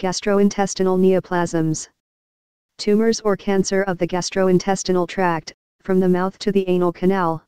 Gastrointestinal neoplasms. Tumors or cancer of the gastrointestinal tract, from the mouth to the anal canal,